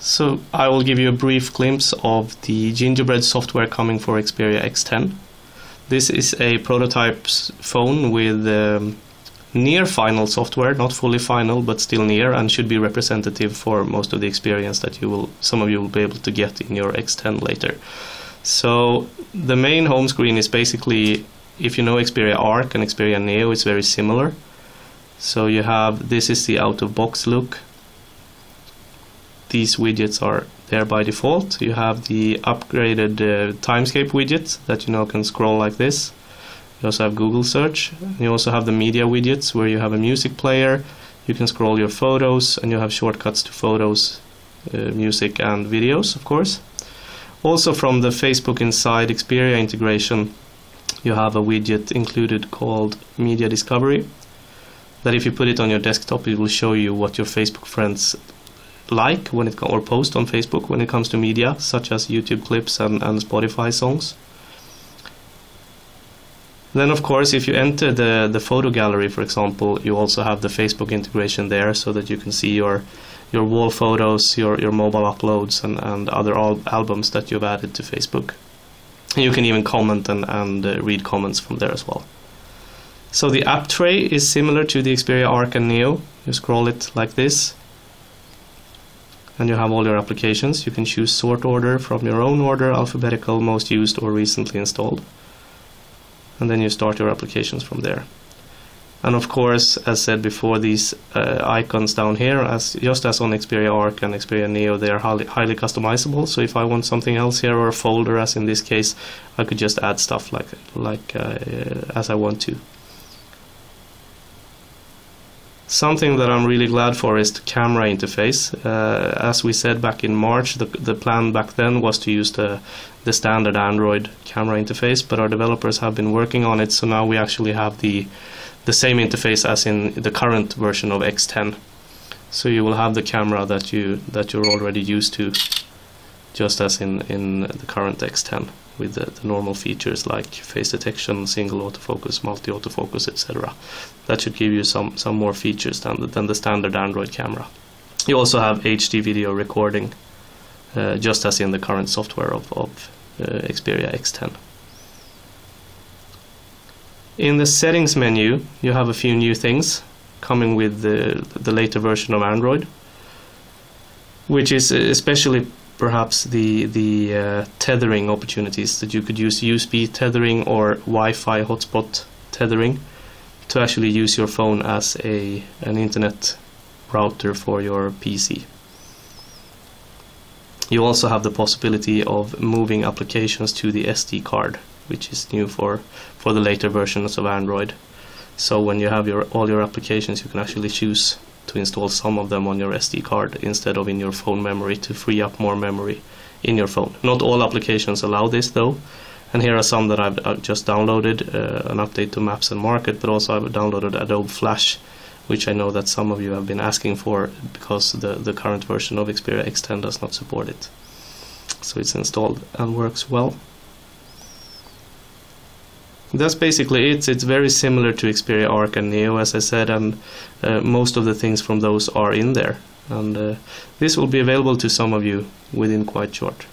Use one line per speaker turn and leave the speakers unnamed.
So I will give you a brief glimpse of the Gingerbread software coming for Xperia X10. This is a prototype phone with um, near final software, not fully final, but still near, and should be representative for most of the experience that you will, some of you will be able to get in your X10 later. So the main home screen is basically, if you know Xperia Arc and Xperia Neo, it's very similar. So you have, this is the out-of-box look these widgets are there by default. You have the upgraded uh, Timescape widget that you now can scroll like this. You also have Google search. You also have the media widgets where you have a music player. You can scroll your photos and you have shortcuts to photos, uh, music and videos of course. Also from the Facebook Inside Xperia integration you have a widget included called Media Discovery that if you put it on your desktop it will show you what your Facebook friends like when it or post on Facebook when it comes to media such as YouTube clips and, and Spotify songs. Then of course if you enter the, the photo gallery for example you also have the Facebook integration there so that you can see your your wall photos, your, your mobile uploads and, and other al albums that you've added to Facebook. You can even comment and, and uh, read comments from there as well. So the app tray is similar to the Xperia Arc and Neo. You scroll it like this and you have all your applications. You can choose sort order from your own order, alphabetical, most used or recently installed. And then you start your applications from there. And of course, as said before, these uh, icons down here, as just as on Xperia Arc and Xperia Neo, they are highly, highly customizable. So if I want something else here or a folder, as in this case, I could just add stuff like like uh, as I want to. Something that I'm really glad for is the camera interface. Uh, as we said back in March, the, the plan back then was to use the, the standard Android camera interface, but our developers have been working on it, so now we actually have the, the same interface as in the current version of X10. So you will have the camera that you that you're already used to, just as in, in the current X10 with the, the, normal features like face detection, single autofocus, multi autofocus, etc. That should give you some, some more features than the, than the standard Android camera. You also have HD video recording, uh, just as in the current software of, of uh, Xperia X10. In the settings menu, you have a few new things coming with the, the later version of Android, which is especially perhaps the the uh, tethering opportunities that you could use USB tethering or Wi-Fi hotspot tethering to actually use your phone as a an internet router for your PC. You also have the possibility of moving applications to the SD card, which is new for for the later versions of Android. So when you have your all your applications, you can actually choose to install some of them on your SD card instead of in your phone memory to free up more memory in your phone. Not all applications allow this though, and here are some that I've, just downloaded, uh, an update to Maps and Market, but also I've downloaded Adobe Flash, which I know that some of you have been asking for because the, the current version of Xperia X10 does not support it. So it's installed and works well that's basically it. It's very similar to Xperia Arc and Neo, as I said, and uh, most of the things from those are in there. And uh, this will be available to some of you within quite short.